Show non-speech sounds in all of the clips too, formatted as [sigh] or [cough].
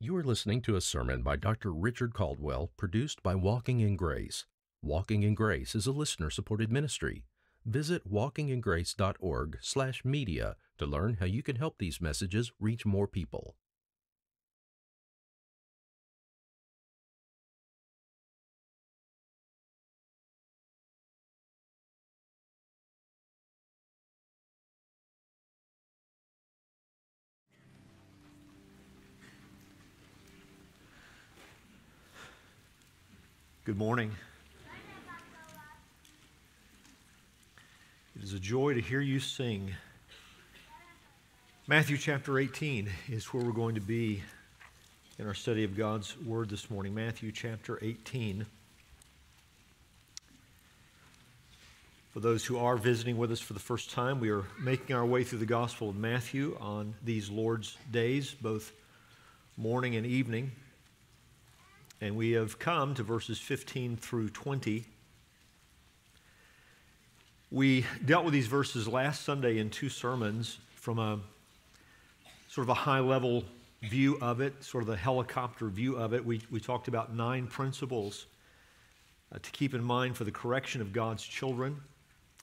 You are listening to a sermon by Dr. Richard Caldwell, produced by Walking in Grace. Walking in Grace is a listener-supported ministry. Visit walkingingrace.org/media to learn how you can help these messages reach more people. Good morning. It is a joy to hear you sing. Matthew chapter 18 is where we're going to be in our study of God's Word this morning. Matthew chapter 18. For those who are visiting with us for the first time, we are making our way through the Gospel of Matthew on these Lord's days, both morning and evening. And we have come to verses 15 through 20. We dealt with these verses last Sunday in two sermons from a sort of a high level view of it, sort of the helicopter view of it. We, we talked about nine principles uh, to keep in mind for the correction of God's children.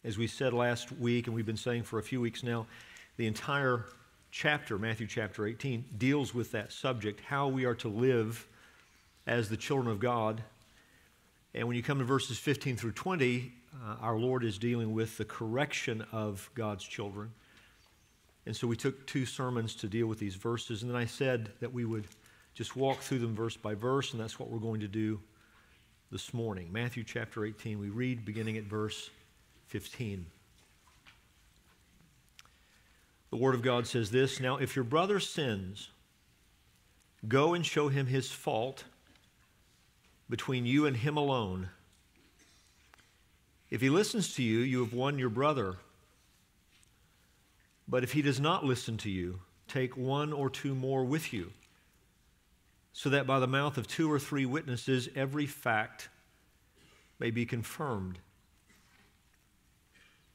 As we said last week, and we've been saying for a few weeks now, the entire chapter, Matthew chapter 18, deals with that subject how we are to live as the children of God. And when you come to verses 15 through 20, uh, our Lord is dealing with the correction of God's children. And so we took two sermons to deal with these verses. And then I said that we would just walk through them verse by verse, and that's what we're going to do this morning. Matthew chapter 18, we read beginning at verse 15. The Word of God says this Now, if your brother sins, go and show him his fault between you and him alone. If he listens to you, you have won your brother. But if he does not listen to you, take one or two more with you, so that by the mouth of two or three witnesses every fact may be confirmed.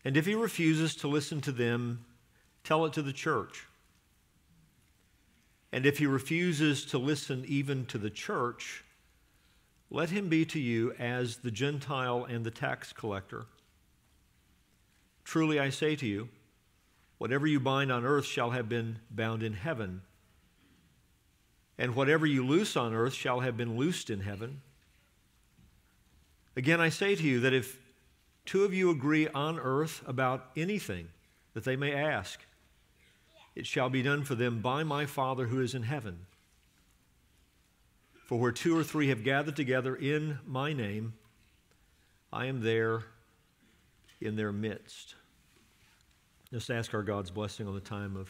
And if he refuses to listen to them, tell it to the church. And if he refuses to listen even to the church, let him be to you as the Gentile and the tax collector. Truly I say to you, whatever you bind on earth shall have been bound in heaven, and whatever you loose on earth shall have been loosed in heaven. Again, I say to you that if two of you agree on earth about anything that they may ask, it shall be done for them by my Father who is in heaven. For where two or three have gathered together in my name, I am there in their midst. Just ask our God's blessing on the time of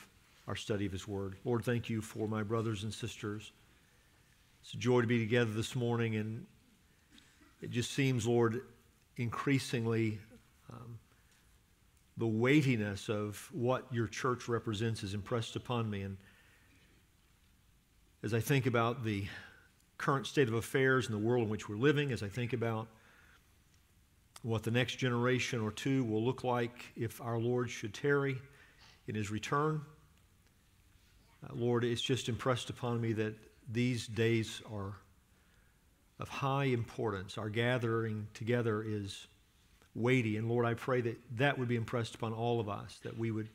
our study of His Word. Lord, thank you for my brothers and sisters. It's a joy to be together this morning, and it just seems, Lord, increasingly um, the weightiness of what your church represents is impressed upon me. And as I think about the current state of affairs in the world in which we're living, as I think about what the next generation or two will look like if our Lord should tarry in his return. Uh, Lord, it's just impressed upon me that these days are of high importance. Our gathering together is weighty. And Lord, I pray that that would be impressed upon all of us, that we would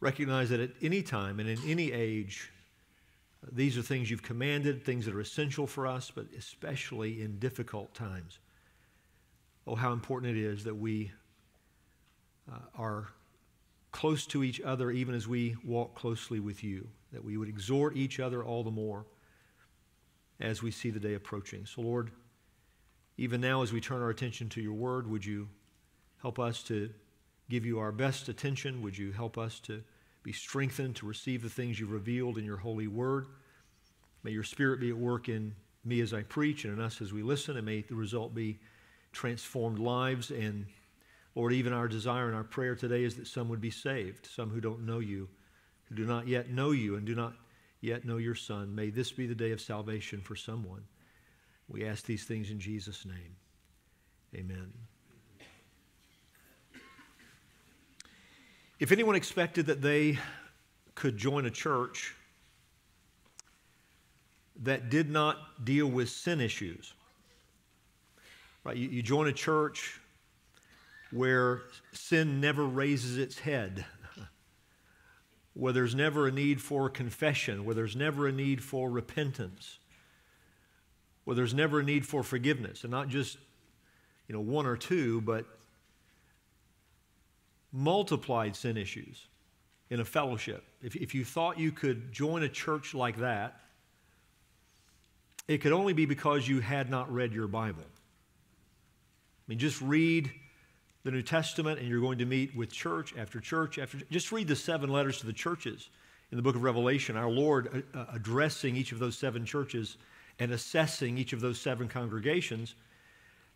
recognize that at any time and in any age, these are things you've commanded, things that are essential for us, but especially in difficult times. Oh, how important it is that we uh, are close to each other even as we walk closely with you, that we would exhort each other all the more as we see the day approaching. So, Lord, even now as we turn our attention to your word, would you help us to give you our best attention? Would you help us to be strengthened to receive the things you've revealed in your holy word. May your spirit be at work in me as I preach and in us as we listen, and may the result be transformed lives. And Lord, even our desire and our prayer today is that some would be saved, some who don't know you, who do not yet know you and do not yet know your Son. May this be the day of salvation for someone. We ask these things in Jesus' name. Amen. If anyone expected that they could join a church that did not deal with sin issues. Right? You, you join a church where sin never raises its head, [laughs] where there's never a need for confession, where there's never a need for repentance, where there's never a need for forgiveness, and not just you know one or two, but multiplied sin issues in a fellowship. If, if you thought you could join a church like that, it could only be because you had not read your Bible. I mean, just read the New Testament and you're going to meet with church after church after just read the seven letters to the churches in the book of Revelation, our Lord uh, uh, addressing each of those seven churches and assessing each of those seven congregations.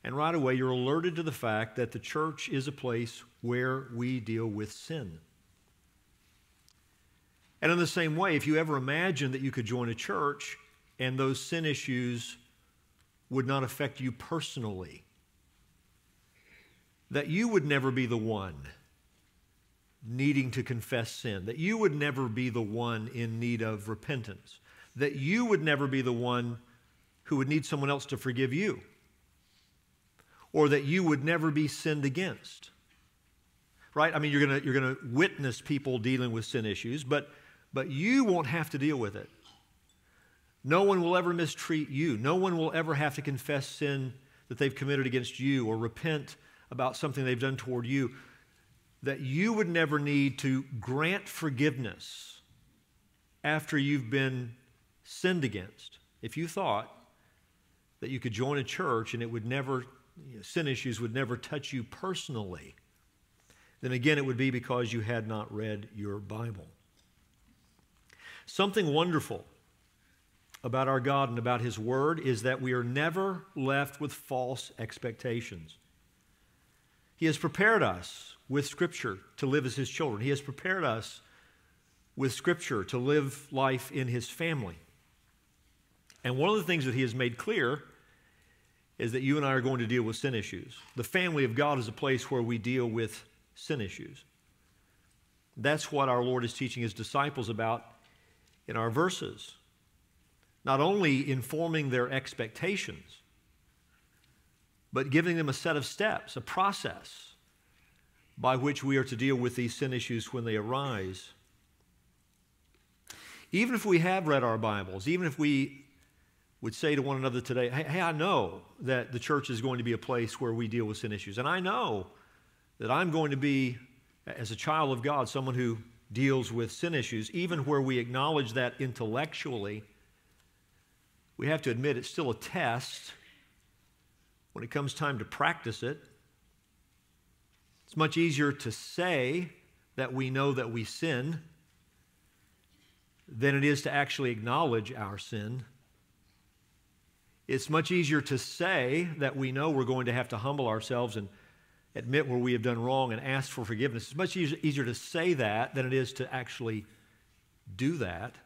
And right away, you're alerted to the fact that the church is a place where we deal with sin. And in the same way, if you ever imagined that you could join a church and those sin issues would not affect you personally, that you would never be the one needing to confess sin, that you would never be the one in need of repentance, that you would never be the one who would need someone else to forgive you, or that you would never be sinned against. Right? I mean, you're going you're going to witness people dealing with sin issues, but but you won't have to deal with it. No one will ever mistreat you. No one will ever have to confess sin that they've committed against you or repent about something they've done toward you. That you would never need to grant forgiveness after you've been sinned against. If you thought that you could join a church and it would never, you know, sin issues would never touch you personally, then again it would be because you had not read your Bible. Something wonderful about our God and about His Word is that we are never left with false expectations. He has prepared us with Scripture to live as His children, He has prepared us with Scripture to live life in His family. And one of the things that He has made clear is that you and I are going to deal with sin issues. The family of God is a place where we deal with sin issues. That's what our Lord is teaching His disciples about in our verses. Not only informing their expectations, but giving them a set of steps, a process by which we are to deal with these sin issues when they arise. Even if we have read our Bibles, even if we would say to one another today, hey, hey, I know that the church is going to be a place where we deal with sin issues. And I know that I'm going to be, as a child of God, someone who deals with sin issues, even where we acknowledge that intellectually, we have to admit it's still a test when it comes time to practice it. It's much easier to say that we know that we sin than it is to actually acknowledge our sin. It's much easier to say that we know we're going to have to humble ourselves and admit where we have done wrong and ask for forgiveness. It's much easier to say that than it is to actually do that.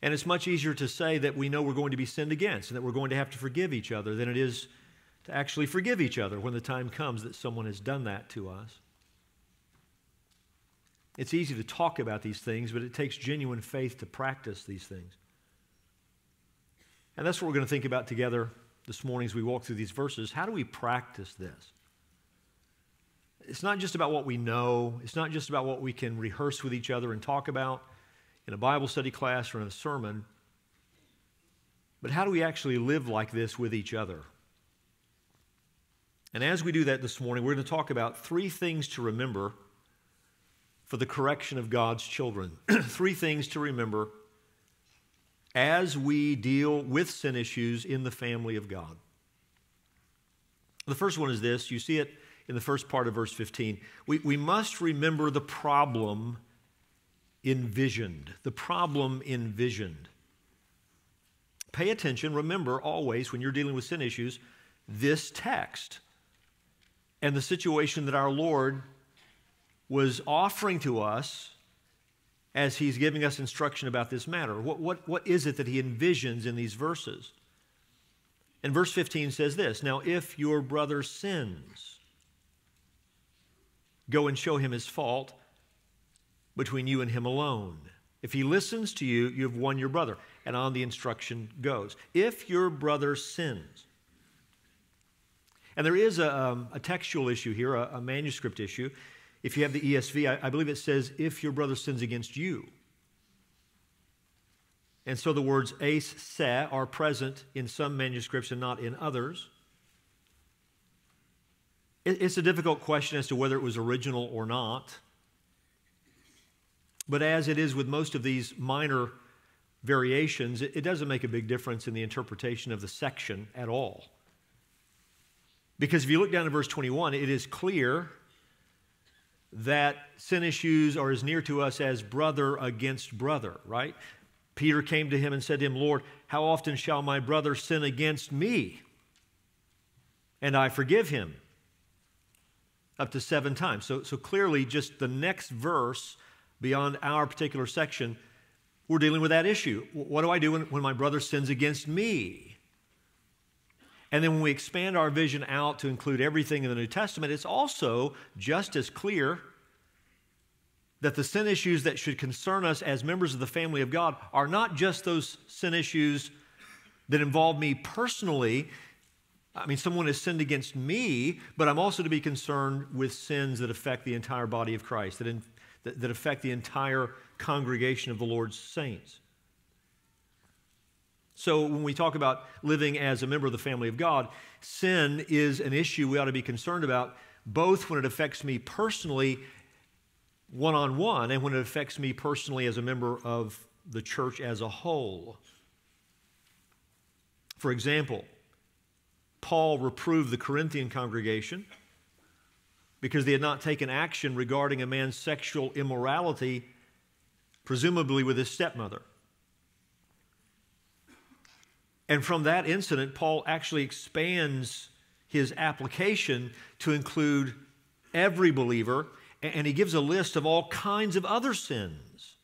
And it's much easier to say that we know we're going to be sinned against and that we're going to have to forgive each other than it is to actually forgive each other when the time comes that someone has done that to us. It's easy to talk about these things, but it takes genuine faith to practice these things. And that's what we're going to think about together this morning as we walk through these verses. How do we practice this? It's not just about what we know, it's not just about what we can rehearse with each other and talk about in a Bible study class or in a sermon, but how do we actually live like this with each other? And as we do that this morning, we're going to talk about three things to remember for the correction of God's children. [clears throat] three things to remember as we deal with sin issues in the family of God. The first one is this you see it in the first part of verse 15. We, we must remember the problem envisioned. The problem envisioned. Pay attention, remember always when you're dealing with sin issues, this text and the situation that our Lord was offering to us as he's giving us instruction about this matter. What, what, what is it that he envisions in these verses? And verse 15 says this Now, if your brother sins, Go and show him his fault between you and him alone. If he listens to you, you have won your brother. And on the instruction goes. If your brother sins, and there is a, um, a textual issue here, a, a, manuscript issue. If you have the ESV, I, I believe it says, if your brother sins against you. And so the words eis se are present in some manuscripts and not in others. It, it's a difficult question as to whether it was original or not. But as it is with most of these minor variations, it, it doesn't make a big difference in the interpretation of the section at all. Because if you look down at verse 21, it is clear that sin issues are as near to us as brother against brother, right? Peter came to him and said to him, Lord, how often shall my brother sin against me? And I forgive him. Up to seven times. So, so clearly, just the next verse beyond our particular section, we're dealing with that issue. What do I do when, when my brother sins against me? And then when we expand our vision out to include everything in the New Testament, it's also just as clear that the sin issues that should concern us as members of the family of God are not just those sin issues that involve me personally. I mean, someone has sinned against me, but I'm also to be concerned with sins that affect the entire body of Christ, that, in, that, that affect the entire congregation of the Lord's saints. So, when we talk about living as a member of the family of God, sin is an issue we ought to be concerned about, both when it affects me personally one on one and when it affects me personally as a member of the church as a whole. For example, Paul reproved the Corinthian congregation because they had not taken action regarding a man's sexual immorality, presumably with his stepmother. And from that incident, Paul actually expands his application to include every believer and he gives a list of all kinds of other sins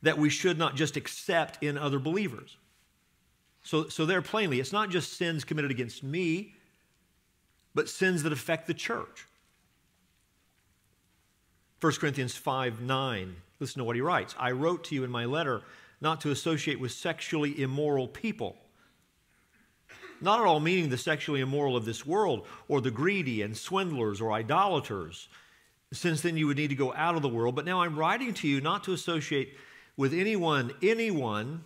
that we should not just accept in other believers. So, so there plainly, it's not just sins committed against me, but sins that affect the church. 1 Corinthians 5 9, listen to what he writes. I wrote to you in my letter not to associate with sexually immoral people. Not at all meaning the sexually immoral of this world, or the greedy and swindlers or idolaters since then you would need to go out of the world. But now I'm writing to you not to associate with anyone, anyone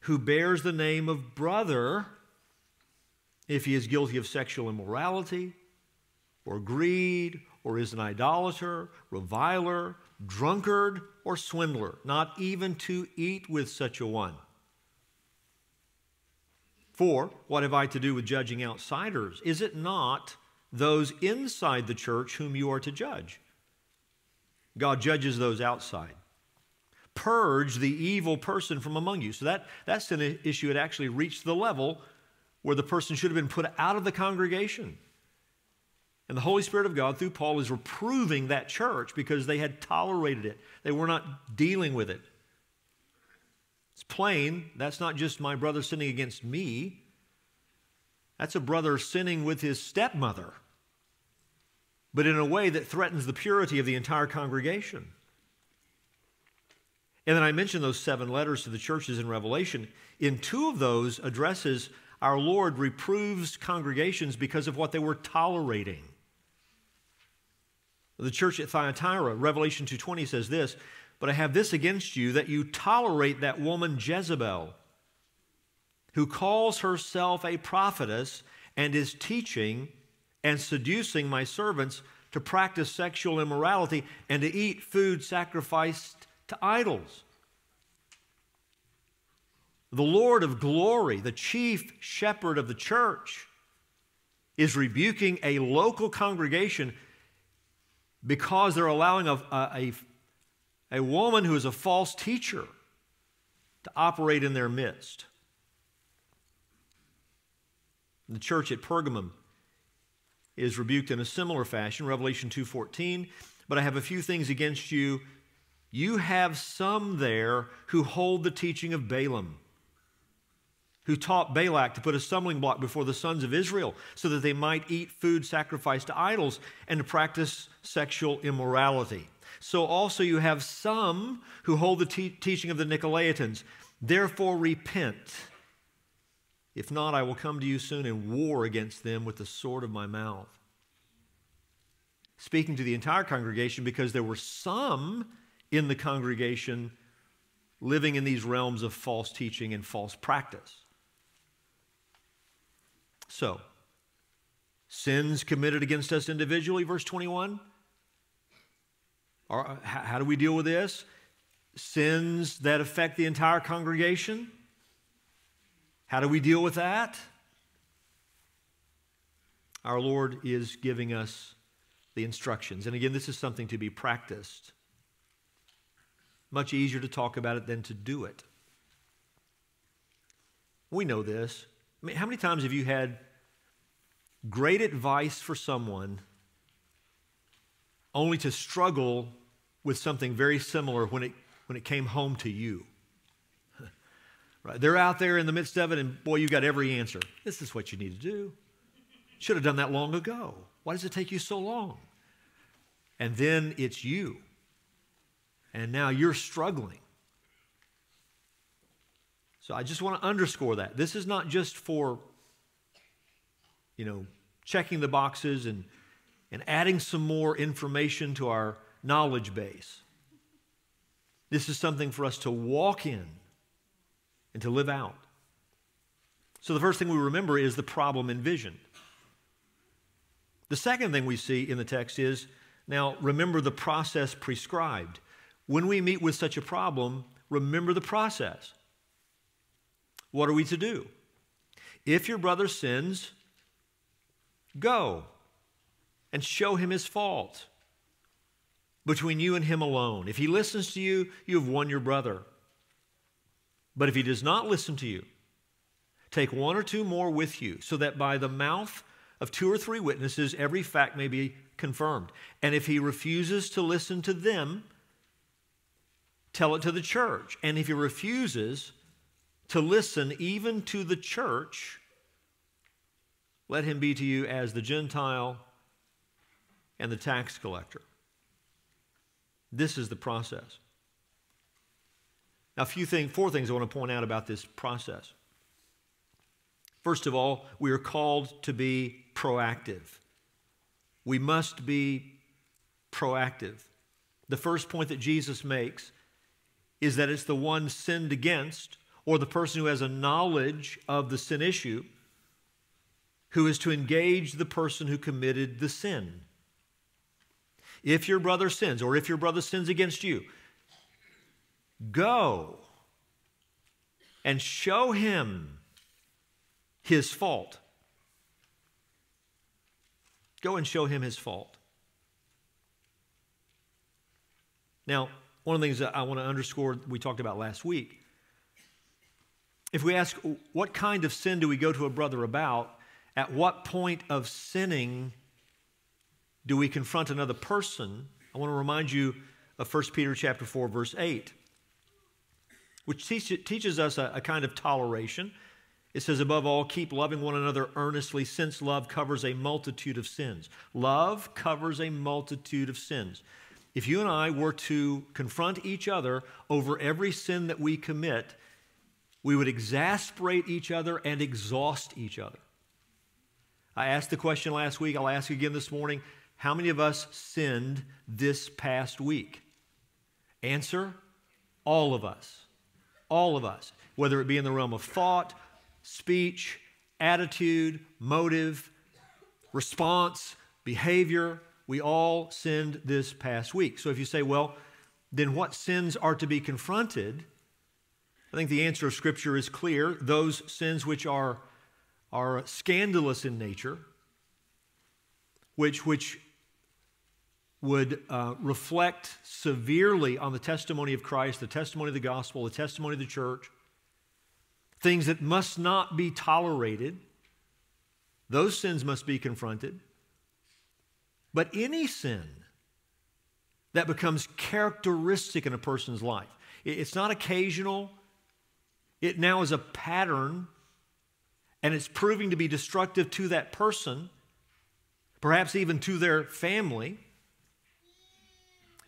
who bears the name of brother if he is guilty of sexual immorality or greed or is an idolater, reviler, drunkard, or swindler, not even to eat with such a one. For what have I to do with judging outsiders? Is it not those inside the church whom you are to judge? God judges those outside. Purge the evil person from among you. So that, that's an issue had actually reached the level where the person should have been put out of the congregation. And the Holy Spirit of God, through Paul, is reproving that church because they had tolerated it. They were not dealing with it. It's plain, that's not just my brother sinning against me, that's a brother sinning with his stepmother but in a way that threatens the purity of the entire congregation. And then I mentioned those seven letters to the churches in Revelation. In two of those addresses, our Lord reproves congregations because of what they were tolerating. The church at Thyatira, Revelation 2:20 says this, "But I have this against you that you tolerate that woman Jezebel, who calls herself a prophetess and is teaching and seducing my servants to practice sexual immorality and to eat food sacrificed to idols. The Lord of glory, the chief shepherd of the church, is rebuking a local congregation because they're allowing a, a, a, woman who is a false teacher to operate in their midst. The church at Pergamum is rebuked in a similar fashion, Revelation 2:14, but I have a few things against you. You have some there who hold the teaching of Balaam, who taught Balak to put a stumbling block before the sons of Israel so that they might eat food sacrificed to idols and to practice sexual immorality. So also you have some who hold the te- teaching of the Nicolaitans. Therefore, repent. If not, I will come to you soon and war against them with the sword of my mouth. Speaking to the entire congregation, because there were some in the congregation living in these realms of false teaching and false practice. So, sins committed against us individually, verse 21. How do we deal with this? Sins that affect the entire congregation? How do we deal with that? Our Lord is giving us the instructions. And again, this is something to be practiced. Much easier to talk about it than to do it. We know this. I mean, how many times have you had great advice for someone only to struggle with something very similar when it, when it came home to you? [laughs] Right? They're out there in the midst of it, and boy, you got every answer. This is what you need to do. Should have done that long ago. Why does it take you so long? And then it's you. And now you're struggling. So I just want to underscore that. This is not just for, you know, checking the boxes and, and adding some more information to our knowledge base. This is something for us to walk in and to live out. So the first thing we remember is the problem envisioned. The second thing we see in the text is now remember the process prescribed. When we meet with such a problem, remember the process. What are we to do? If your brother sins, go and show him his fault between you and him alone. If he listens to you, you have won your brother. But if he does not listen to you, take one or two more with you, so that by the mouth of two or three witnesses every fact may be confirmed. And if he refuses to listen to them, tell it to the church. And if he refuses to listen even to the church, let him be to you as the Gentile and the tax collector. This is the process. Now, a few things, four things I want to point out about this process. First of all, we are called to be proactive. We must be proactive. The first point that Jesus makes is that it's the one sinned against, or the person who has a knowledge of the sin issue, who is to engage the person who committed the sin. If your brother sins, or if your brother sins against you, Go and show him his fault. Go and show him his fault. Now, one of the things that I want to underscore, we talked about last week. If we ask, what kind of sin do we go to a brother about? At what point of sinning do we confront another person? I want to remind you of 1 Peter chapter 4, verse 8 which teach, teaches us a, a kind of toleration. It says, above all, keep loving one another earnestly, since love covers a multitude of sins. Love covers a multitude of sins. If you and I were to confront each other over every sin that we commit, we would exasperate each other and exhaust each other. I asked the question last week, I'll ask again this morning how many of us sinned this past week? Answer all of us. All of us, whether it be in the realm of thought, speech, attitude, motive, response, behavior, we all sinned this past week. So if you say, well, then what sins are to be confronted? I think the answer of Scripture is clear. Those sins which are, are scandalous in nature, which, which would uh, reflect severely on the testimony of Christ, the testimony of the gospel, the testimony of the church, things that must not be tolerated. Those sins must be confronted. But any sin that becomes characteristic in a person's life, it's not occasional, it now is a pattern, and it's proving to be destructive to that person, perhaps even to their family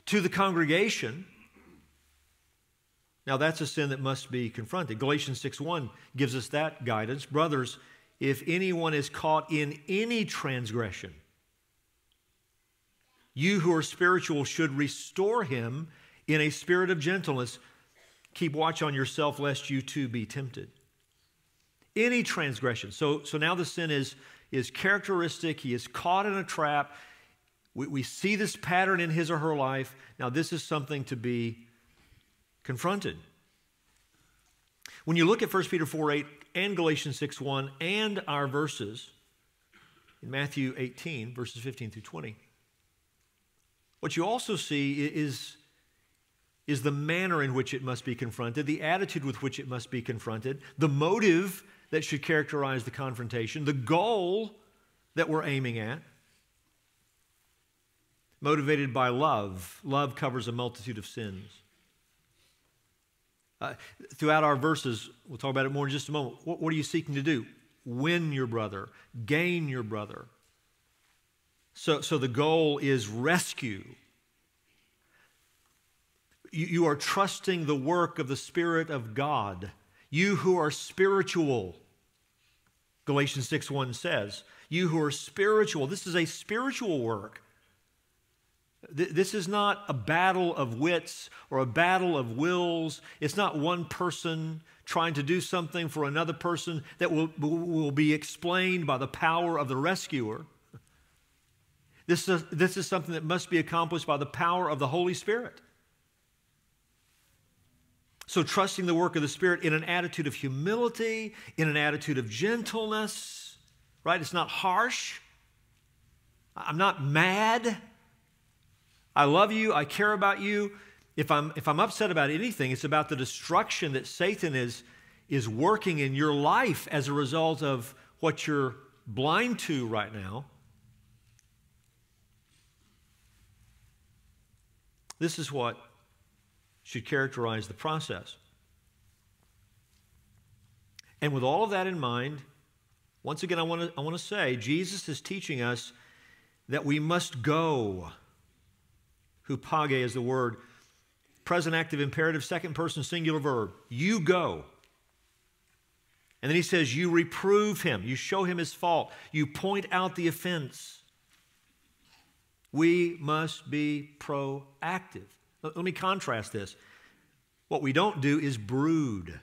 to the congregation, now that's a sin that must be confronted. Galatians 6:1 gives us that guidance. Brothers, if anyone is caught in any transgression, you who are spiritual should restore him in a spirit of gentleness. Keep watch on yourself lest you too be tempted. Any transgression. So, so now the sin is, is characteristic. He is caught in a trap. We, we see this pattern in his or her life. Now, this is something to be confronted. When you look at 1 Peter 4 8 and Galatians 6 1 and our verses in Matthew 18, verses 15 through 20, what you also see is, is the manner in which it must be confronted, the attitude with which it must be confronted, the motive that should characterize the confrontation, the goal that we're aiming at motivated by love. Love covers a multitude of sins. Uh, throughout our verses, we'll talk about it more in just a moment. What, what, are you seeking to do? Win your brother, gain your brother. So, so the goal is rescue. You, you are trusting the work of the Spirit of God. You who are spiritual, Galatians 6 1 says, you who are spiritual, this is a spiritual work. This is not a battle of wits or a battle of wills. It's not one person trying to do something for another person that will, will be explained by the power of the rescuer. This is, this is something that must be accomplished by the power of the Holy Spirit. So, trusting the work of the Spirit in an attitude of humility, in an attitude of gentleness, right? It's not harsh. I'm not mad. I love you. I care about you. If I'm, if I'm upset about anything, it's about the destruction that Satan is, is working in your life as a result of what you're blind to right now. This is what should characterize the process. And with all of that in mind, once again, I want to, I want to say Jesus is teaching us that we must go Hupage is the word. Present active imperative, second person singular verb. You go. And then he says, You reprove him. You show him his fault. You point out the offense. We must be proactive. Let me contrast this. What we don't do is brood.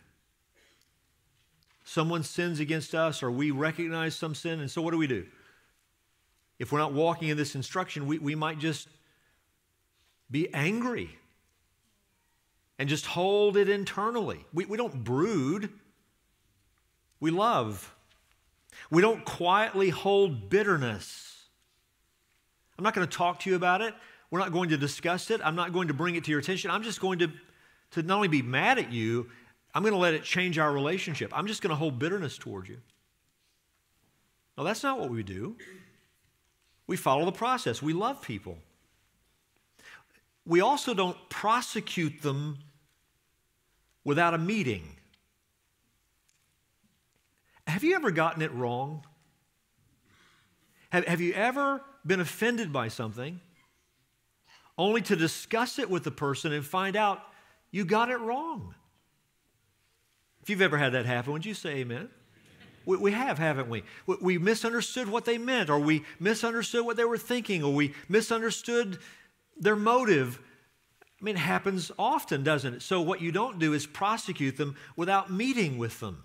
Someone sins against us, or we recognize some sin, and so what do we do? If we're not walking in this instruction, we, we might just be angry and just hold it internally. We, we don't brood, we love. We don't quietly hold bitterness. I'm not going to talk to you about it. We're not going to discuss it. I'm not going to bring it to your attention. I'm just going to, to not only be mad at you, I'm going to let it change our relationship. I'm just going to hold bitterness towards you. No, that's not what we do. We follow the process. We love people we also don't prosecute them without a meeting. Have you ever gotten it wrong? Have, have you ever been offended by something only to discuss it with the person and find out you got it wrong? If you've ever had that happen, would you say amen? We, we have, haven't we? we? We misunderstood what they meant, or we misunderstood what they were thinking, or we misunderstood their motive. I mean, happens often, doesn't it? So, what you don't do is prosecute them without meeting with them.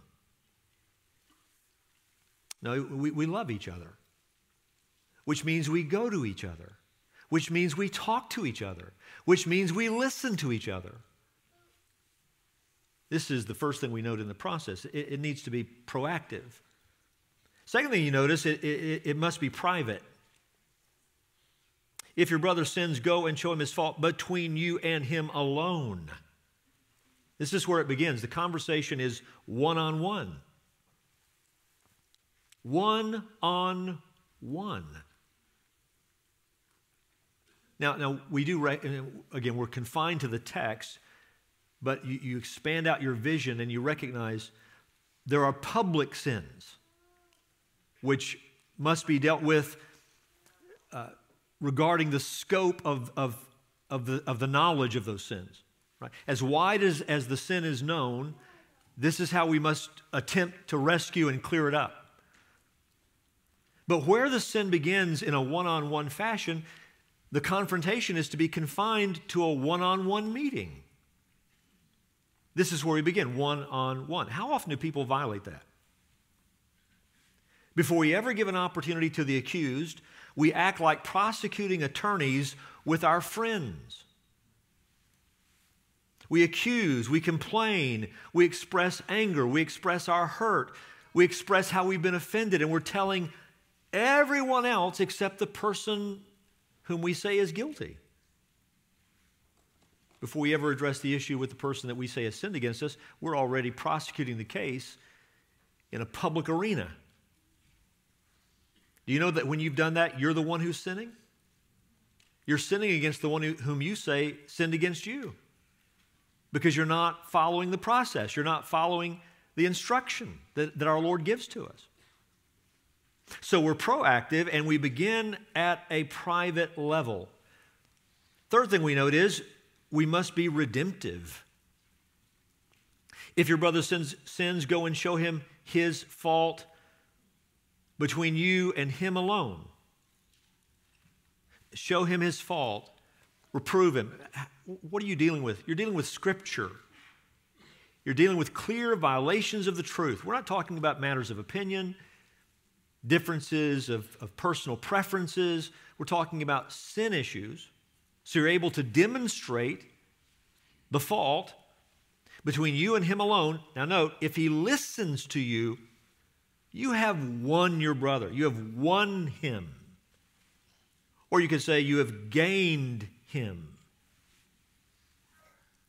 No, we, we love each other, which means we go to each other, which means we talk to each other, which means we listen to each other. This is the first thing we note in the process. It, it needs to be proactive. Second thing you notice, it, it, it must be private. If your brother sins, go and show him his fault between you and him alone. This is where it begins. The conversation is one on one. One on one. Now, now we do, again, we're confined to the text, but you, you expand out your vision and you recognize there are public sins which must be dealt with uh, regarding the scope of, of of the, of the knowledge of those sins. Right? As wide as, as the sin is known, this is how we must attempt to rescue and clear it up. But where the sin begins in a one on one fashion, the confrontation is to be confined to a one on one meeting. This is where we begin one on one. How often do people violate that? Before we ever give an opportunity to the accused, we act like prosecuting attorneys with our friends. We accuse, we complain, we express anger, we express our hurt, we express how we've been offended, and we're telling everyone else except the person whom we say is guilty. Before we ever address the issue with the person that we say has sinned against us, we're already prosecuting the case in a public arena. Do you know that when you've done that, you're the one who's sinning? You're sinning against the one who, whom you say sinned against you because you're not following the process. You're not following the instruction that, that our Lord gives to us. So we're proactive and we begin at a private level. Third thing we note is we must be redemptive. If your brother sins, sins, go and show him his fault between you and him alone. Show him his fault, reprove him. What are you dealing with? You're dealing with Scripture. You're dealing with clear violations of the truth. We're not talking about matters of opinion, differences of, of personal preferences. We're talking about sin issues. So you're able to demonstrate the fault between you and him alone. Now, note, if he listens to you, you have won your brother, you have won him. Or you could say, you have gained him.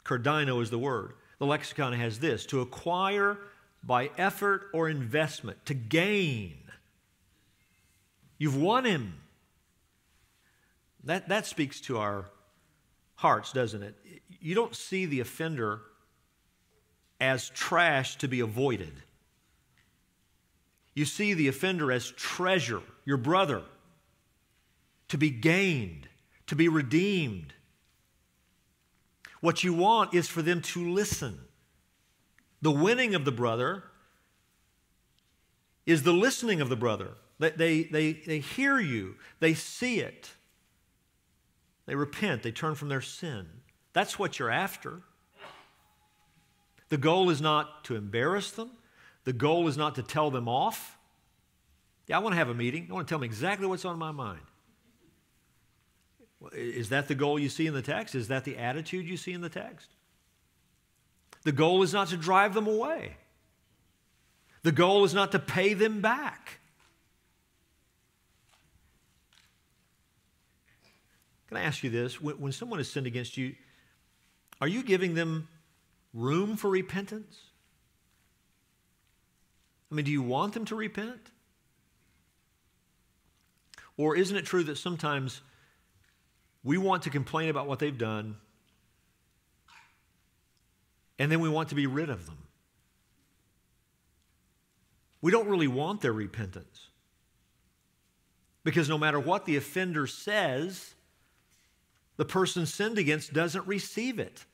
Kerdaino is the word. The lexicon has this to acquire by effort or investment, to gain. You've won him. That, that speaks to our hearts, doesn't it? You don't see the offender as trash to be avoided. You see the offender as treasure, your brother, to be gained, to be redeemed. What you want is for them to listen. The winning of the brother is the listening of the brother. They, they, they, they hear you, they see it, they repent, they turn from their sin. That's what you're after. The goal is not to embarrass them, the goal is not to tell them off. Yeah, I want to have a meeting. I want to tell them exactly what's on my mind. Is that the goal you see in the text? Is that the attitude you see in the text? The goal is not to drive them away. The goal is not to pay them back. Can I ask you this? When, when someone has sinned against you, are you giving them room for repentance? I mean, do you want them to repent? Or isn't it true that sometimes we want to complain about what they've done and then we want to be rid of them? We don't really want their repentance. Because no matter what the offender says, the person sinned against doesn't receive it.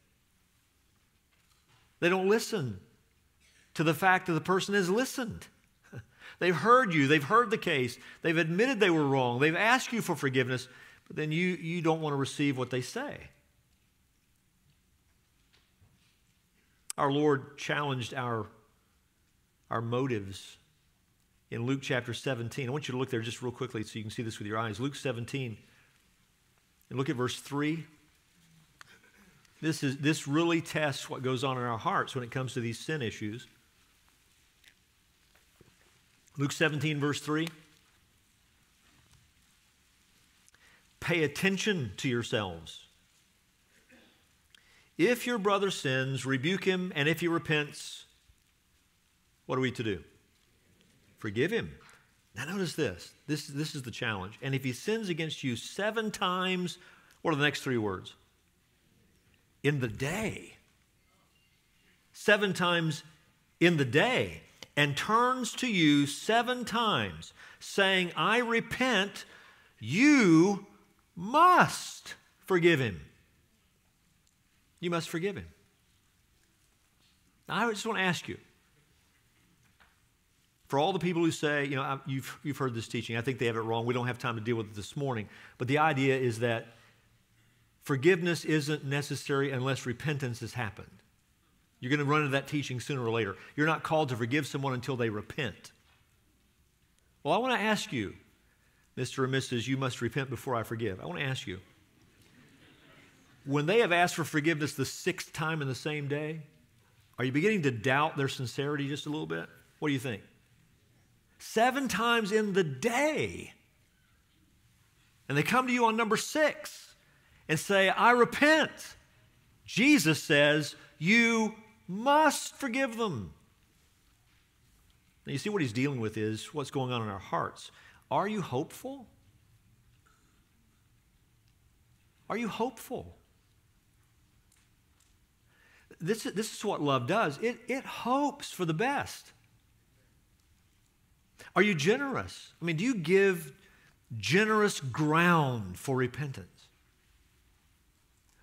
They don't listen to the fact that the person has listened. [laughs] They've heard you, they've heard the case, they've admitted they were wrong, they've asked you for forgiveness, but then you, you don't want to receive what they say. Our Lord challenged our, our motives in Luke chapter 17. I want you to look there just real quickly so you can see this with your eyes. Luke 17, and look at verse 3. This, is, this really tests what goes on in our hearts when it comes to these sin issues. Luke 17, verse 3. Pay attention to yourselves. If your brother sins, rebuke him, and if he repents, what are we to do? Forgive him. Now, notice this. This, this is the challenge. And if he sins against you seven times, what are the next three words? In the day. Seven times in the day and turns to you seven times, saying, I repent, you must forgive him. You must forgive him. Now, I just want to ask you for all the people who say, you know, you've, you've heard this teaching, I think they have it wrong. We don't have time to deal with it this morning. But the idea is that forgiveness isn't necessary unless repentance has happened. You're going to run into that teaching sooner or later. You're not called to forgive someone until they repent. Well, I want to ask you, Mr. or Mrs., you must repent before I forgive. I want to ask you, when they have asked for forgiveness the sixth time in the same day, are you beginning to doubt their sincerity just a little bit? What do you think? Seven times in the day. And they come to you on number six and say, I repent. Jesus says, You must forgive them. Now, you see, what he's dealing with is what's going on in our hearts. Are you hopeful? Are you hopeful? This, this is what love does it, it hopes for the best. Are you generous? I mean, do you give generous ground for repentance?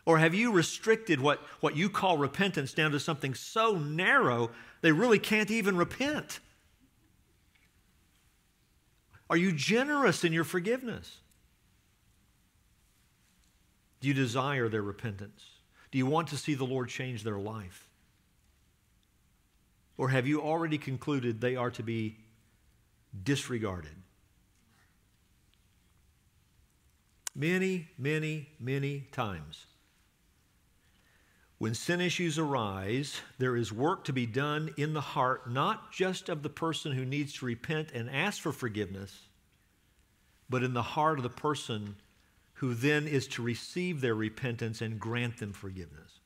Or have you restricted what, what you call repentance down to something so narrow they really can't even repent? Are you generous in your forgiveness? Do you desire their repentance? Do you want to see the Lord change their life? Or have you already concluded they are to be disregarded? Many, many, many times. When sin issues arise, there is work to be done in the heart, not just of the person who needs to repent and ask for forgiveness, but in the heart of the person who then is to receive their repentance and grant them forgiveness.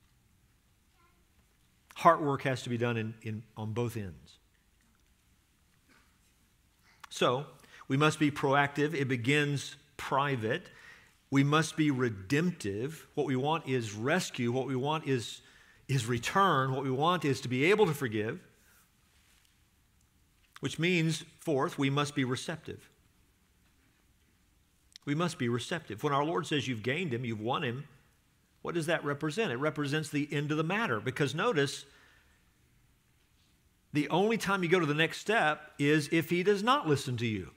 Heart work has to be done in, in, on both ends. So, we must be proactive. It begins private. We must be redemptive. What we want is rescue. What we want is, is return. What we want is to be able to forgive. Which means, fourth, we must be receptive. We must be receptive. When our Lord says you've gained him, you've won him, what does that represent? It represents the end of the matter. Because notice, the only time you go to the next step is if he does not listen to you,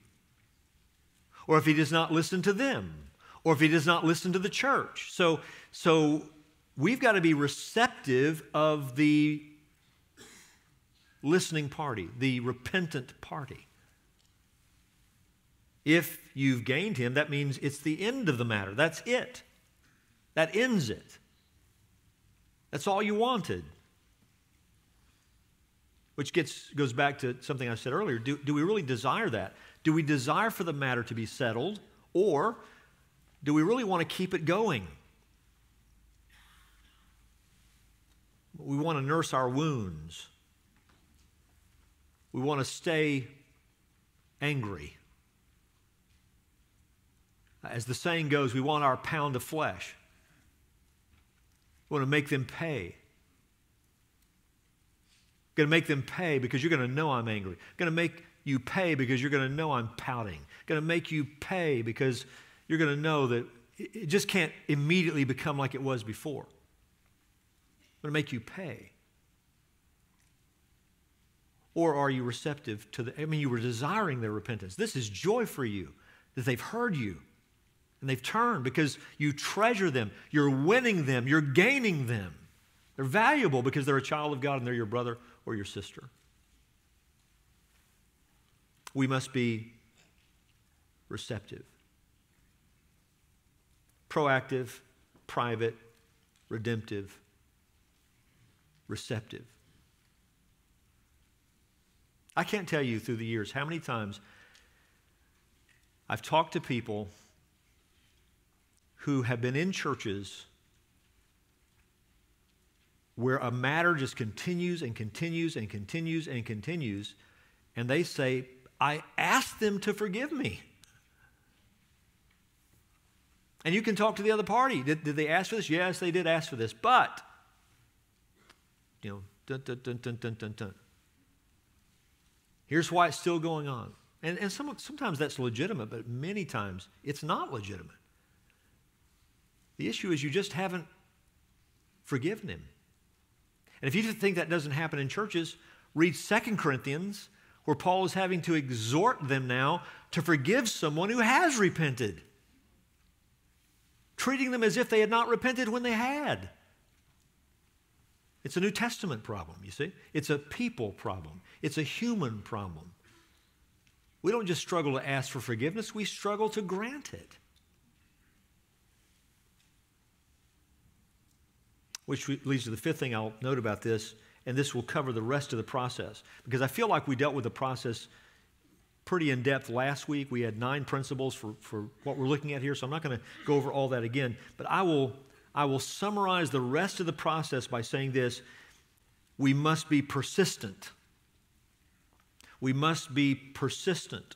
or if he does not listen to them, or if he does not listen to the church. So, so we've got to be receptive of the listening party, the repentant party. If you've gained him, that means it's the end of the matter. That's it. That ends it. That's all you wanted. Which gets, goes back to something I said earlier. Do, do we really desire that? Do we desire for the matter to be settled? Or do we really want to keep it going? We want to nurse our wounds. We want to stay angry. As the saying goes, we want our pound of flesh. We want to make them pay. Going to make them pay because you're going to know I'm angry. Going to make you pay because you're going to know I'm pouting. Going to make you pay because you're going to know that it just can't immediately become like it was before. I'm going to make you pay. Or are you receptive to the, I mean, you were desiring their repentance. This is joy for you that they've heard you and they've turned because you treasure them, you're winning them, you're gaining them. They're valuable because they're a child of God and they're your brother or your sister. We must be receptive, proactive, private, redemptive, receptive. I can't tell you through the years how many times I've talked to people who have been in churches where a matter just continues and continues and continues and continues, and they say, I asked them to forgive me. And you can talk to the other party. Did, did they ask for this? Yes, they did ask for this. But, you know, dun, dun, dun, dun, dun, dun. Here's why it's still going on. And, and some, sometimes that's legitimate, but many times it's not legitimate. The issue is you just haven't forgiven him. And if you think that doesn't happen in churches, read 2 Corinthians, where Paul is having to exhort them now to forgive someone who has repented, treating them as if they had not repented when they had. It's a New Testament problem, you see. It's a people problem, it's a human problem. We don't just struggle to ask for forgiveness, we struggle to grant it. Which leads to the fifth thing I'll note about this, and this will cover the rest of the process. Because I feel like we dealt with the process pretty in depth last week. We had nine principles for, for what we're looking at here, so I'm not going to go over all that again. But I will, I will summarize the rest of the process by saying this we must be persistent. We must be persistent.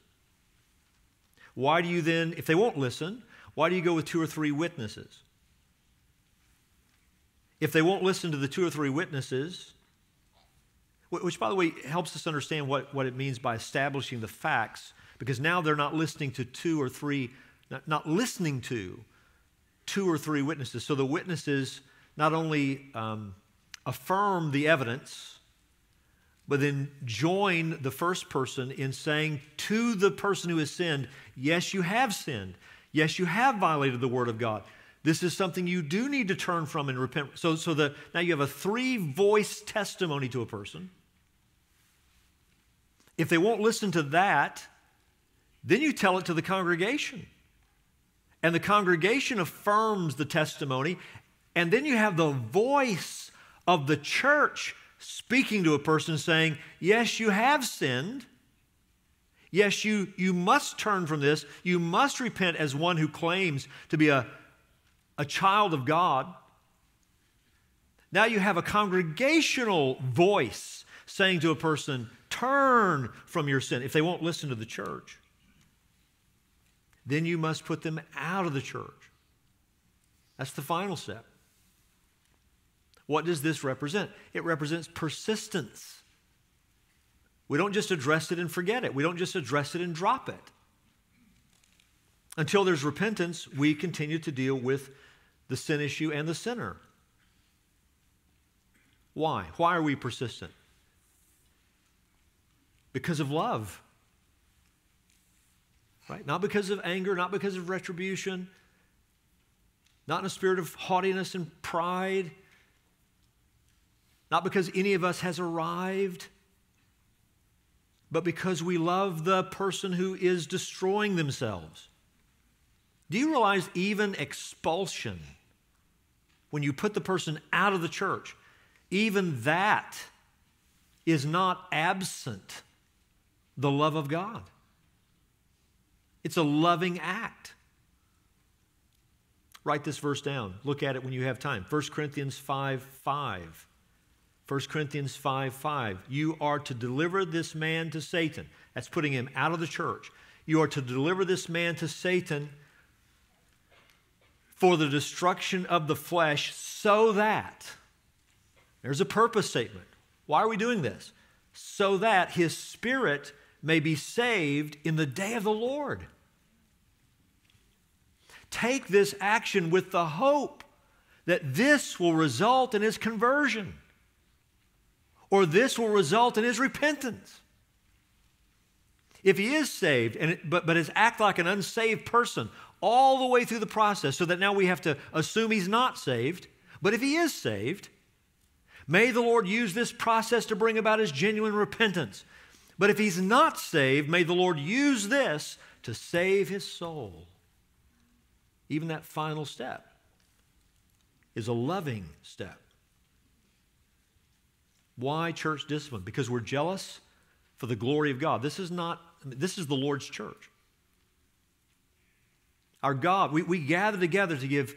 Why do you then, if they won't listen, why do you go with two or three witnesses? If they won't listen to the two or three witnesses, which, by the way, helps us understand what, what it means by establishing the facts, because now they're not listening to two or three, not, not listening to two or three witnesses. So the witnesses not only um, affirm the evidence, but then join the first person in saying to the person who has sinned, Yes, you have sinned. Yes, you have violated the word of God. This is something you do need to turn from and repent. So, so the, now you have a three voice testimony to a person. If they won't listen to that, then you tell it to the congregation. And the congregation affirms the testimony. And then you have the voice of the church speaking to a person saying, Yes, you have sinned. Yes, you, you must turn from this. You must repent as one who claims to be a a child of God. Now you have a congregational voice saying to a person, Turn from your sin, if they won't listen to the church. Then you must put them out of the church. That's the final step. What does this represent? It represents persistence. We don't just address it and forget it, we don't just address it and drop it. Until there's repentance, we continue to deal with the sin issue and the sinner. Why? Why are we persistent? Because of love. Right? Not because of anger, not because of retribution, not in a spirit of haughtiness and pride, not because any of us has arrived, but because we love the person who is destroying themselves. Do you realize even expulsion, when you put the person out of the church, even that is not absent the love of God? It's a loving act. Write this verse down. Look at it when you have time. 1 Corinthians 5 5. 1 Corinthians 5 5. You are to deliver this man to Satan. That's putting him out of the church. You are to deliver this man to Satan for the destruction of the flesh, so that, there's a purpose statement. Why are we doing this? So that his spirit may be saved in the day of the Lord. Take this action with the hope that this will result in his conversion or this will result in his repentance. If he is saved, and it, but, but has act like an unsaved person all the way through the process so that now we have to assume he's not saved. But if he is saved, may the Lord use this process to bring about his genuine repentance. But if he's not saved, may the Lord use this to save his soul. Even that final step is a loving step. Why church discipline? Because we're jealous for the glory of God. This is not, this is the Lord's church our God. We, we gather together to give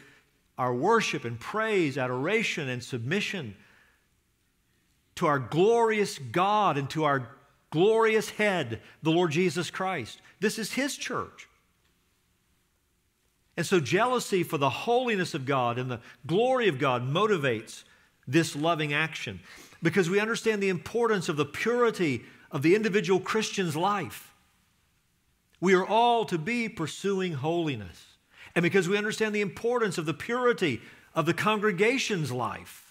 our worship and praise, adoration and submission to our glorious God and to our glorious head, the Lord Jesus Christ. This is His church. And so, jealousy for the holiness of God and the glory of God motivates this loving action because we understand the importance of the purity of the individual Christian's life. We are all to be pursuing holiness. And because we understand the importance of the purity of the congregation's life.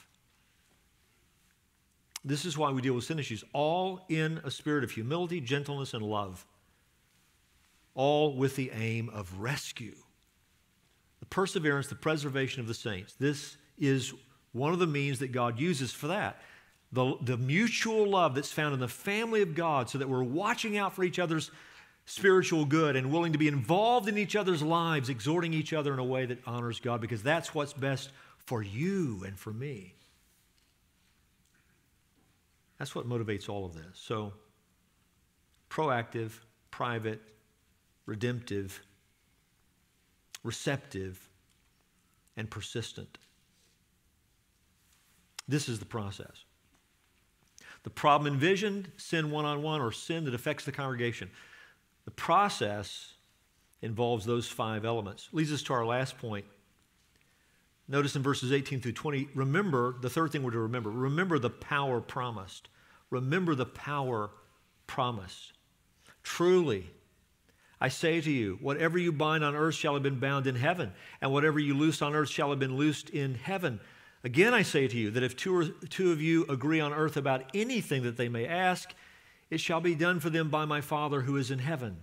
This is why we deal with sin issues, all in a spirit of humility, gentleness, and love, all with the aim of rescue. The perseverance, the preservation of the saints. This is one of the means that God uses for that. The, the mutual love that's found in the family of God, so that we're watching out for each other's spiritual good and willing to be involved in each other's lives, exhorting each other in a way that honors God, because that's what's best for you and for me. That's what motivates all of this. So, proactive, private, redemptive, receptive, and persistent. This is the process. The problem envisioned, sin one on one, or sin that affects the congregation. The process involves those five elements. Leads us to our last point. Notice in verses 18 through 20, remember the third thing we're to remember remember the power promised. Remember the power promised. Truly, I say to you, whatever you bind on earth shall have been bound in heaven, and whatever you loose on earth shall have been loosed in heaven. Again, I say to you that if two, or, two of you agree on earth about anything that they may ask, it shall be done for them by my Father who is in heaven.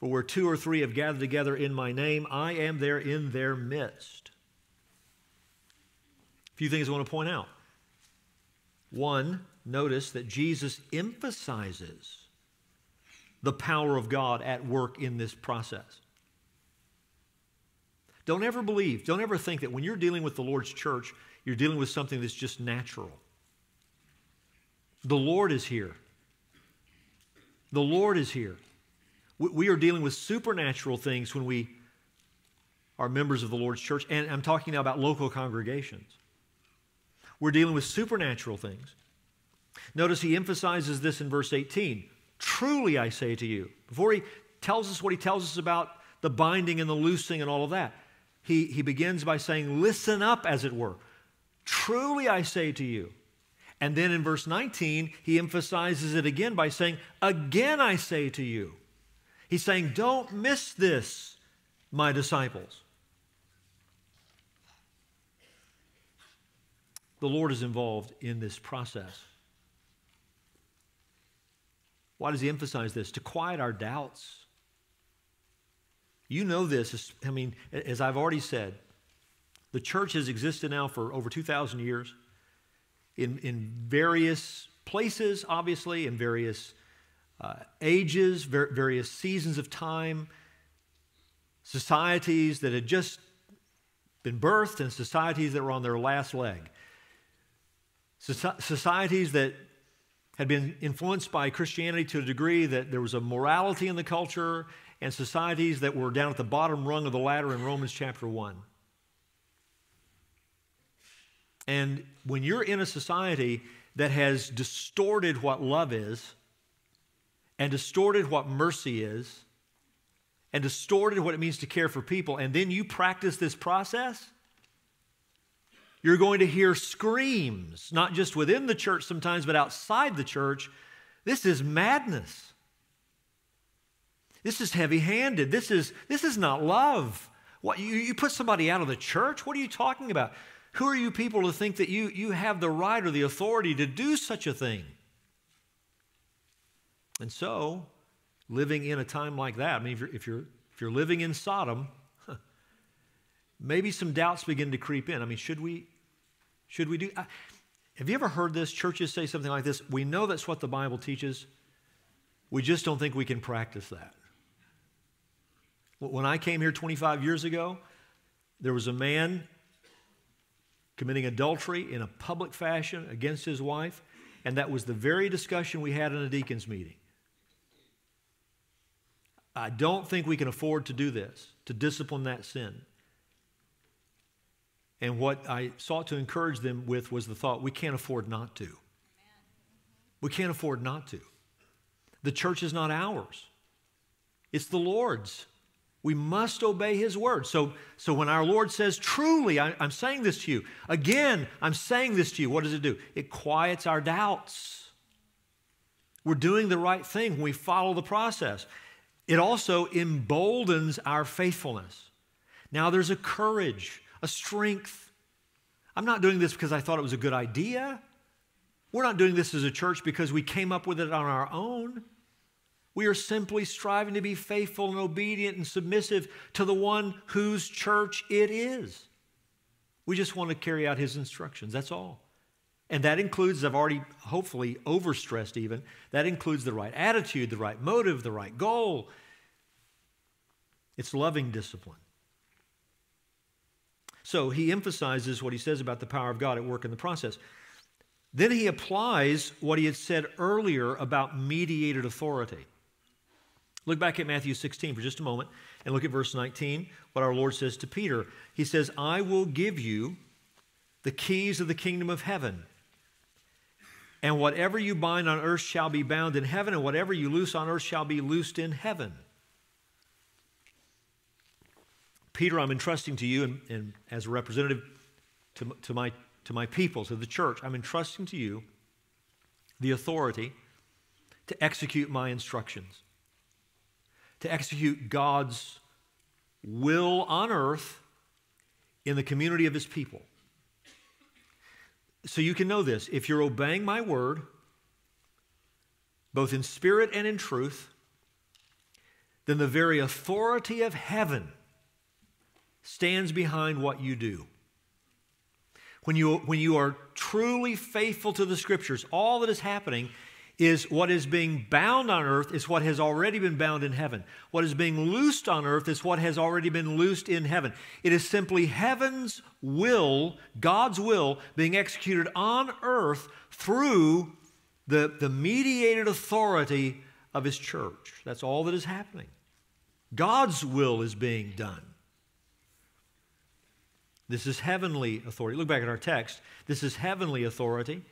For where two or three have gathered together in my name, I am there in their midst. Few things I want to point out. One, notice that Jesus emphasizes the power of God at work in this process. Don't ever believe, don't ever think that when you're dealing with the Lord's church, you're dealing with something that's just natural. The Lord is here. The Lord is here. We are dealing with supernatural things when we are members of the Lord's church, and I'm talking now about local congregations. We're dealing with supernatural things. Notice he emphasizes this in verse 18. Truly, I say to you, before he tells us what he tells us about the binding and the loosing and all of that, he, he begins by saying, Listen up, as it were. Truly, I say to you. And then in verse 19, he emphasizes it again by saying, Again, I say to you. He's saying, Don't miss this, my disciples. The Lord is involved in this process. Why does he emphasize this? To quiet our doubts. You know this. I mean, as I've already said, the church has existed now for over 2,000 years in, in various places, obviously, in various uh, ages, ver- various seasons of time, societies that had just been birthed, and societies that were on their last leg. So- societies that had been influenced by Christianity to a degree that there was a morality in the culture, and societies that were down at the bottom rung of the ladder in Romans chapter 1. And when you're in a society that has distorted what love is, and distorted what mercy is, and distorted what it means to care for people, and then you practice this process, you're going to hear screams, not just within the church sometimes, but outside the church. This is madness. This is heavy handed. This is, this is not love. What, you, you put somebody out of the church? What are you talking about? Who are you people to think that you, you have the right or the authority to do such a thing? And so, living in a time like that, I mean, if you're, if you're, if you're living in Sodom, [laughs] maybe some doubts begin to creep in. I mean, should we, should we do? I, have you ever heard this? Churches say something like this We know that's what the Bible teaches, we just don't think we can practice that. When I came here 25 years ago, there was a man committing adultery in a public fashion against his wife, and that was the very discussion we had in a deacon's meeting. I don't think we can afford to do this, to discipline that sin. And what I sought to encourage them with was the thought we can't afford not to. We can't afford not to. The church is not ours, it's the Lord's. We must obey his word. So, so when our Lord says, Truly, I, I'm saying this to you, again, I'm saying this to you, what does it do? It quiets our doubts. We're doing the right thing when we follow the process. It also emboldens our faithfulness. Now there's a courage, a strength. I'm not doing this because I thought it was a good idea. We're not doing this as a church because we came up with it on our own. We are simply striving to be faithful and obedient and submissive to the one whose church it is. We just want to carry out his instructions. That's all. And that includes, I've already hopefully overstressed even, that includes the right attitude, the right motive, the right goal. It's loving discipline. So he emphasizes what he says about the power of God at work in the process. Then he applies what he had said earlier about mediated authority. Look back at Matthew 16 for just a moment and look at verse 19, what our Lord says to Peter. He says, I will give you the keys of the kingdom of heaven. And whatever you bind on earth shall be bound in heaven, and whatever you loose on earth shall be loosed in heaven. Peter, I'm entrusting to you, and, and as a representative to, to, my, to my people, to the church, I'm entrusting to you the authority to execute my instructions, to execute God's will on earth in the community of his people. So you can know this if you're obeying my word, both in spirit and in truth, then the very authority of heaven stands behind what you do. When you, when you are truly faithful to the scriptures, all that is happening is what is being bound on earth is what has already been bound in heaven. What is being loosed on earth is what has already been loosed in heaven. It is simply heaven's will, God's will, being executed on earth through the, the mediated authority of His church. That's all that is happening. God's will is being done. This is heavenly authority. Look back at our text. This is heavenly authority.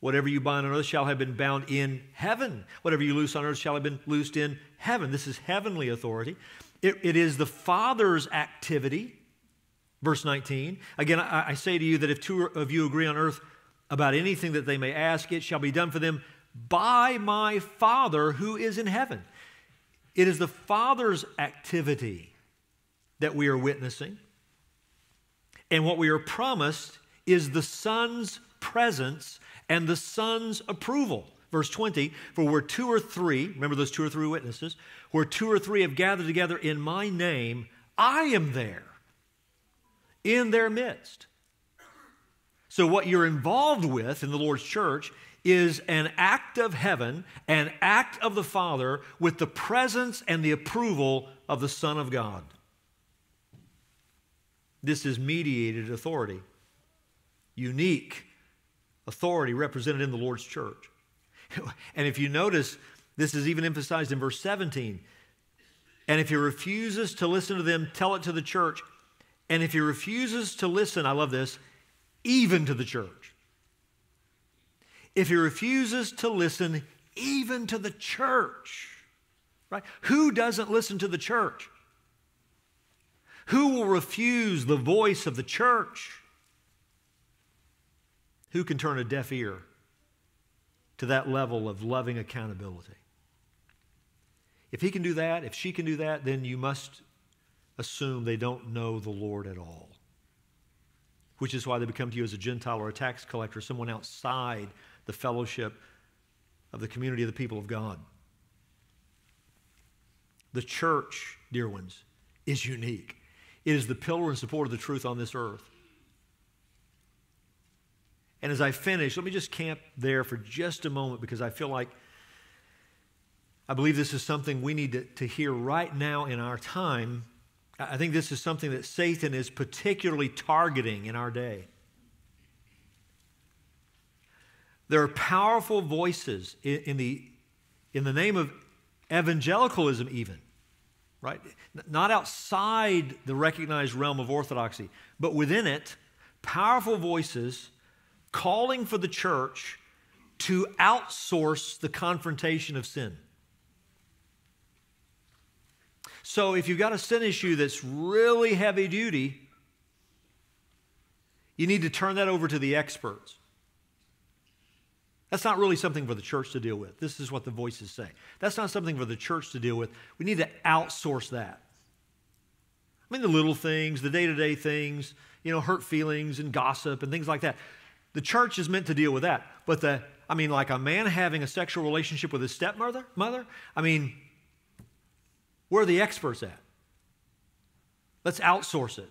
Whatever you bind on earth shall have been bound in heaven. Whatever you loose on earth shall have been loosed in heaven. This is heavenly authority. it, it is the Father's activity. Verse 19. Again, I, I say to you that if two of you agree on earth about anything that they may ask, it shall be done for them by my Father who is in heaven. It is the Father's activity that we are witnessing. And what we are promised is the Son's presence and the Son's approval. Verse 20, for where two or three, remember those two or three witnesses, where two or three have gathered together in my name, I am there in their midst. So, what you're involved with in the Lord's church is an act of heaven, an act of the Father with the presence and the approval of the Son of God. This is mediated authority, unique authority represented in the Lord's church. [laughs] And if you notice, this is even emphasized in verse 17. And if he refuses to listen to them, tell it to the church. And if he refuses to listen, I love this, even to the church. If he refuses to listen, even to the church, right? Who doesn't listen to the church? Who will refuse the voice of the church? Who can turn a deaf ear to that level of loving accountability? If he can do that, if she can do that, then you must assume they don't know the Lord at all. Which is why they become to you as a Gentile or a tax collector, someone outside the fellowship of the community of the people of God. The church, dear ones, is unique. It is the pillar and support of the truth on this earth. And as I finish, let me just camp there for just a moment because I feel like I believe this is something we need to, to hear right now in our time. I think this is something that Satan is particularly targeting in our day. There are powerful voices in, in the, in the name of evangelicalism, even, right? Not outside the recognized realm of orthodoxy, but within it, powerful voices calling for the church to outsource the confrontation of sin. So if you've got a sin issue that's really heavy duty, you need to turn that over to the experts. That's not really something for the church to deal with. This is what the voices say. That's not something for the church to deal with. We need to outsource that. I mean, the little things, the day to day things, you know, hurt feelings and gossip and things like that. The church is meant to deal with that. But the, I mean, like a man having a sexual relationship with his stepmother, mother, I mean, where are the experts at? Let's outsource it.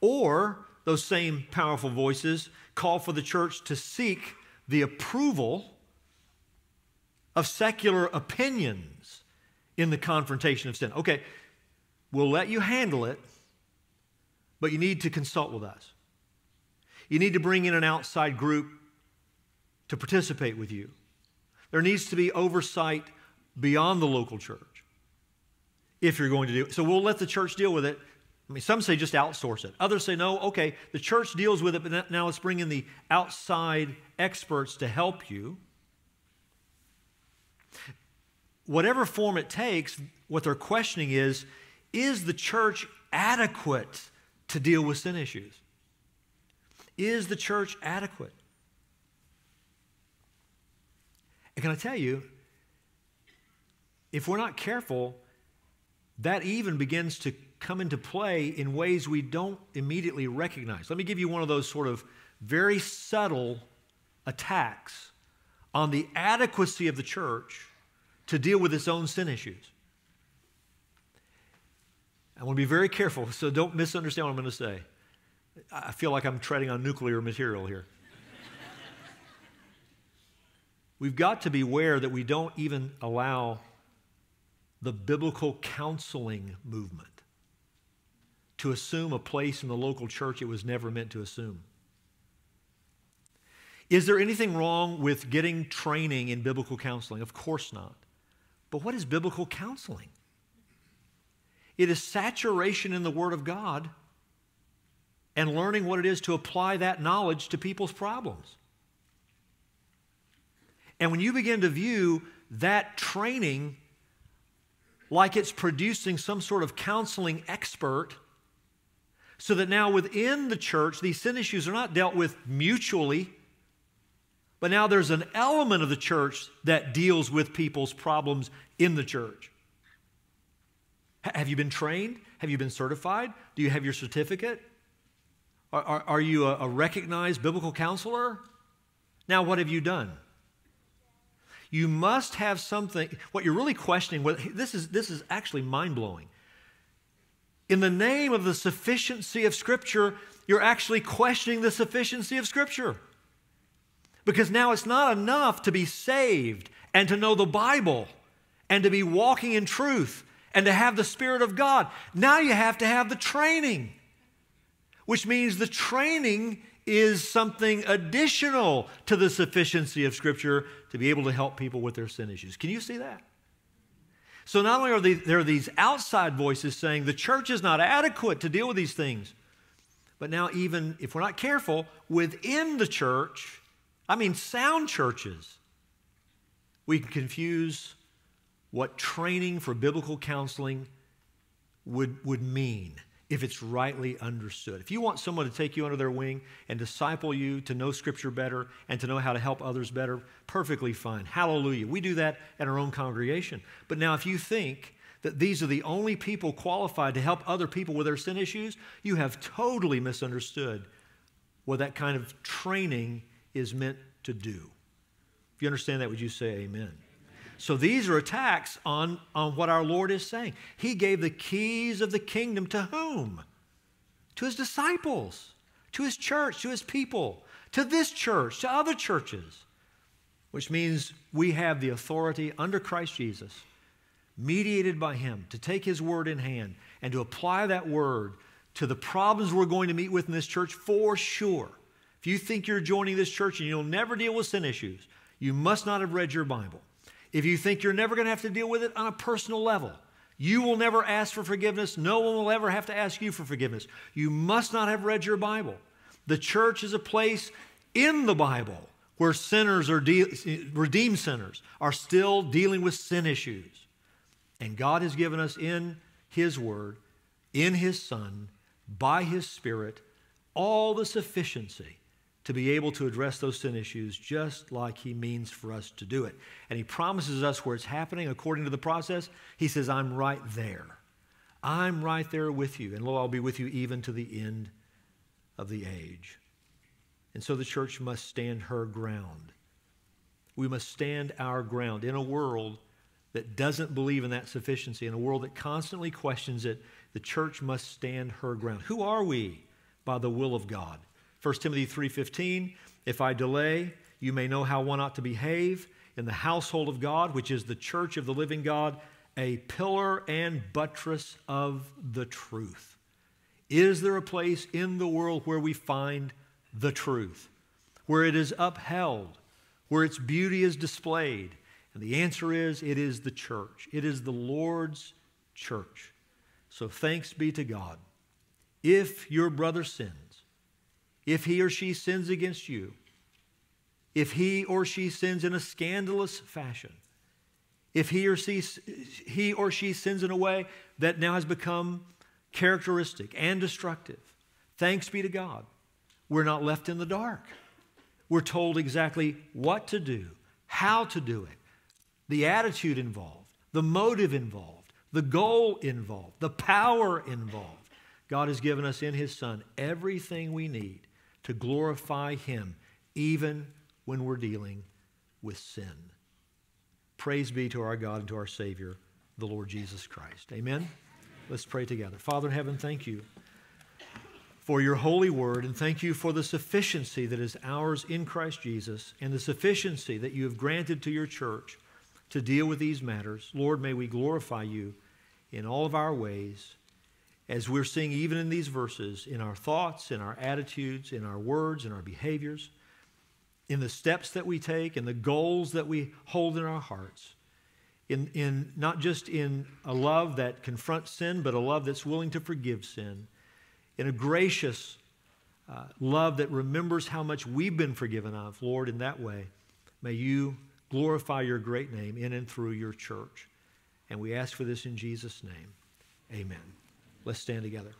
Or those same powerful voices call for the church to seek the approval of secular opinions in the confrontation of sin. Okay, we'll let you handle it, but you need to consult with us. You need to bring in an outside group to participate with you. There needs to be oversight beyond the local church if you're going to do it. So we'll let the church deal with it. I mean, some say just outsource it. Others say, no, okay, the church deals with it, but now let's bring in the outside experts to help you. Whatever form it takes, what they're questioning is is the church adequate to deal with sin issues? Is the church adequate? And can I tell you, if we're not careful, that even begins to come into play in ways we don't immediately recognize. Let me give you one of those sort of very subtle attacks on the adequacy of the church to deal with its own sin issues. I want to be very careful, so don't misunderstand what I'm going to say. I feel like I'm treading on nuclear material here. [laughs] We've got to beware that we don't even allow the biblical counseling movement to assume a place in the local church it was never meant to assume. Is there anything wrong with getting training in biblical counseling? Of course not. But what is biblical counseling? It is saturation in the Word of God and learning what it is to apply that knowledge to people's problems. And when you begin to view that training like it's producing some sort of counseling expert, so that now within the church, these sin issues are not dealt with mutually, but now there's an element of the church that deals with people's problems in the church. Have you been trained? Have you been certified? Do you have your certificate? Are, are, are you a, a recognized biblical counselor? Now, what have you done? You must have something. What you're really questioning, what, this, is, this is actually mind blowing. In the name of the sufficiency of Scripture, you're actually questioning the sufficiency of Scripture. Because now it's not enough to be saved and to know the Bible and to be walking in truth and to have the Spirit of God. Now you have to have the training which means the training is something additional to the sufficiency of Scripture to be able to help people with their sin issues. Can you see that? So not only are there are these outside voices saying the church is not adequate to deal with these things, but now even if we're not careful, within the church, I mean sound churches, we can confuse what training for biblical counseling would, would mean if it's rightly understood. If you want someone to take you under their wing and disciple you to know Scripture better and to know how to help others better, perfectly fine. Hallelujah. We do that at our own congregation. But now, if you think that these are the only people qualified to help other people with their sin issues, you have totally misunderstood what that kind of training is meant to do. If you understand that, would you say amen? So these are attacks on, on what our Lord is saying. He gave the keys of the kingdom to whom? To his disciples, to his church, to his people, to this church, to other churches, which means we have the authority under Christ Jesus, mediated by him, to take his word in hand and to apply that word to the problems we're going to meet with in this church for sure. If you think you're joining this church and you'll never deal with sin issues, you must not have read your Bible. If you think you're never going to have to deal with it on a personal level, you will never ask for forgiveness. No one will ever have to ask you for forgiveness. You must not have read your Bible. The church is a place in the Bible where sinners are de- redeemed sinners are still dealing with sin issues. And God has given us in His Word, in His Son, by His Spirit, all the sufficiency to be able to address those sin issues just like He means for us to do it. And He promises us where it's happening according to the process. He says, I'm right there. I'm right there with you. And lo, I'll be with you even to the end of the age. And so the church must stand her ground. We must stand our ground in a world that doesn't believe in that sufficiency, in a world that constantly questions it. The church must stand her ground. Who are we by the will of God? 1 Timothy 3:15, if I delay, you may know how one ought to behave in the household of God, which is the church of the living God, a pillar and buttress of the truth. Is there a place in the world where we find the truth, where it is upheld, where its beauty is displayed? And the answer is it is the church. It is the Lord's church. So thanks be to God. If your brother sins, if he or she sins against you, if he or she sins in a scandalous fashion, if he or she, he or she sins in a way that now has become characteristic and destructive, thanks be to God, we're not left in the dark. We're told exactly what to do, how to do it, the attitude involved, the motive involved, the goal involved, the power involved. God has given us in His Son everything we need to glorify Him, even when we're dealing with sin. Praise be to our God and to our Savior, the Lord Jesus Christ. Amen. Let's pray together. Father in heaven, thank you for your holy word, and thank you for the sufficiency that is ours in Christ Jesus and the sufficiency that you have granted to your church to deal with these matters. Lord, may we glorify you in all of our ways as we're seeing even in these verses, in our thoughts, in our attitudes, in our words, in our behaviors, in the steps that we take, in the goals that we hold in our hearts. In, in not just in a love that confronts sin, but a love that's willing to forgive sin. In a gracious uh, love that remembers how much we've been forgiven of, Lord, in that way, may you glorify your great name in and through your church. And we ask for this in Jesus' name. Amen. Let's stand together.